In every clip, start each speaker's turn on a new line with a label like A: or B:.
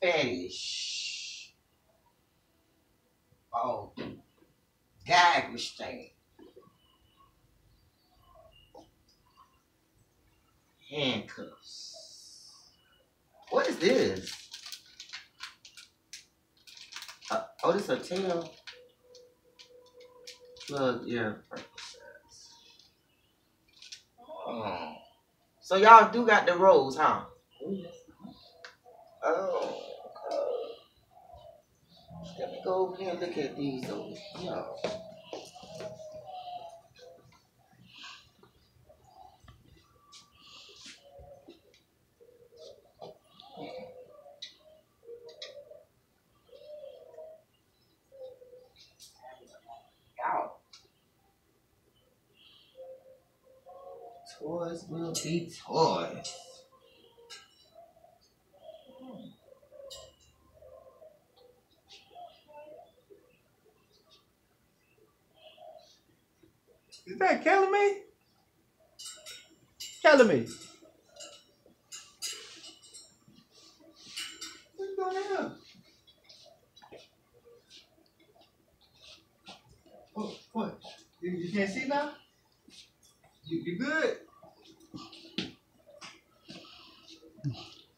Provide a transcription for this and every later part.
A: fetish. Oh, gag restraint. Handcuffs. What is this? Uh, oh, this a tail. Plug ear purposes. Oh. So y'all do got the rose, huh? Oh. Go here and look at these oh, over here. Toys will be toys.
B: Is that Callie Mae? Calumet. What's going on? Oh, what? You, you can't see now? You, you good?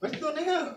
B: What's going on?